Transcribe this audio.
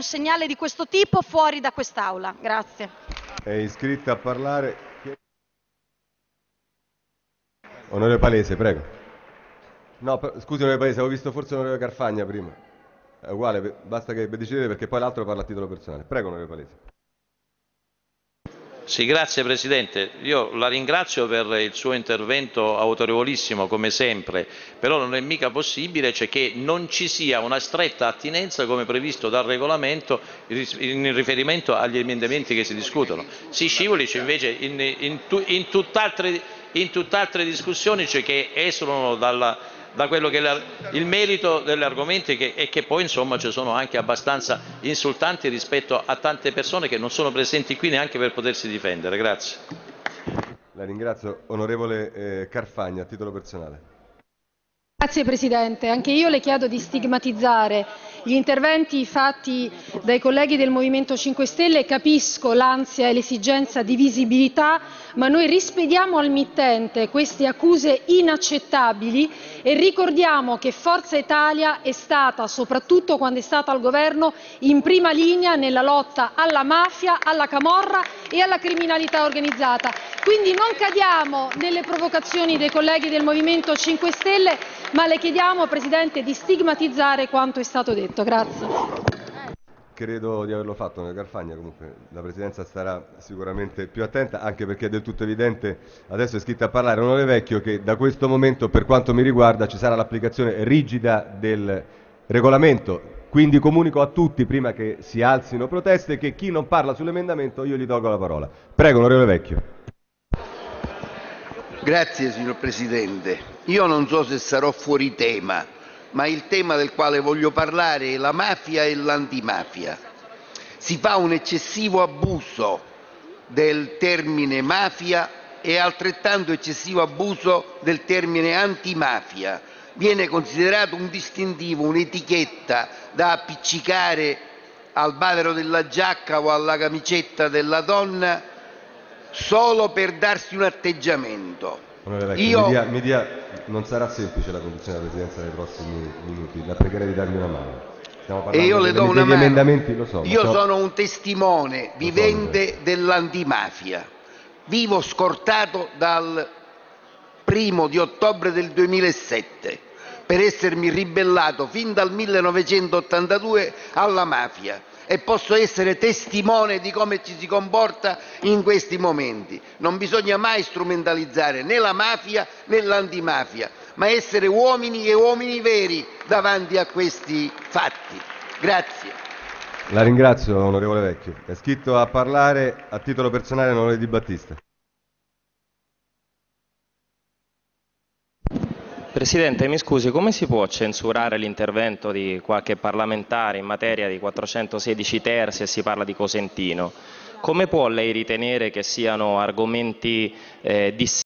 un segnale di questo tipo fuori da quest'Aula. Grazie. È iscritta a parlare. Onorevole Palese, prego. No, scusi onorevole Palese, avevo visto forse onorevole Carfagna prima. È uguale, basta che decidete perché poi l'altro parla a titolo personale. Prego onorevole Palese. Sì, grazie Presidente. Io la ringrazio per il suo intervento autorevolissimo come sempre, però non è mica possibile cioè, che non ci sia una stretta attinenza come previsto dal regolamento in riferimento agli emendamenti che si discutono. Si scivoli cioè, invece in, in, in, tutt'altre, tutt'altre discussioni cioè, che esulano dalla, da quello che è il merito degli argomenti che, e che poi insomma ci sono anche abbastanza insultanti rispetto a tante persone che non sono presenti qui neanche per potersi difendere. Grazie. La ringrazio. Onorevole eh, Carfagna, a titolo personale. Grazie Presidente, anche io le chiedo di stigmatizzare gli interventi fatti dai colleghi del Movimento 5 Stelle, capisco l'ansia e l'esigenza di visibilità, ma noi rispediamo al mittente queste accuse inaccettabili e ricordiamo che Forza Italia è stata, soprattutto quando è stata al governo, in prima linea nella lotta alla mafia, alla camorra e alla criminalità organizzata. Quindi non cadiamo nelle provocazioni dei colleghi del Movimento 5 Stelle, ma le chiediamo, Presidente, di stigmatizzare quanto è stato detto. Grazie. Credo di averlo fatto nel Carfagna, comunque la Presidenza starà sicuramente più attenta, anche perché è del tutto evidente, adesso è scritto a parlare Onore Vecchio, che da questo momento, per quanto mi riguarda, ci sarà l'applicazione rigida del regolamento. Quindi comunico a tutti, prima che si alzino proteste, che chi non parla sull'emendamento io gli tolgo la parola. Prego, onorevole Vecchio. Grazie signor Presidente. Io non so se sarò fuori tema, ma il tema del quale voglio parlare è la mafia e l'antimafia. Si fa un eccessivo abuso del termine mafia e altrettanto eccessivo abuso del termine antimafia. Viene considerato un distintivo, un'etichetta da appiccicare al bavero della giacca o alla camicetta della donna solo per darsi un atteggiamento. Io... mi, dia, mi dia, non sarà semplice la conduzione della Presidenza nei prossimi minuti, la pregherei di darmi una mano. E io le do una mano. So, io so... sono un testimone vivente so, dell'antimafia. Vivo scortato dal primo di ottobre del 2007 per essermi ribellato fin dal 1982 alla mafia e posso essere testimone di come ci si comporta in questi momenti. Non bisogna mai strumentalizzare né la mafia né l'antimafia, ma essere uomini e uomini veri davanti a questi fatti. Grazie. La ringrazio, onorevole Vecchio. È scritto a parlare a titolo personale l'onorevole Di Battista. Presidente, mi scusi, come si può censurare l'intervento di qualche parlamentare in materia di 416 ter se si parla di Cosentino? Come può lei ritenere che siano argomenti eh, dissimili?